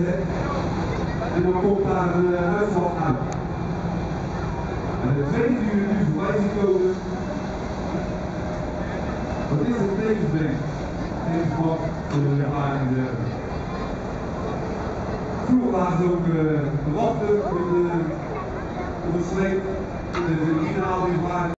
gezet. En dan komt daar een eh, uh, uitval uit. En de tweede die nu voorbij zien komen, wat is het levensbrengt? Levensbak voor de ervaring de Vroeger waren ze ook uh, de wachten op de, op de sleep, de, de, de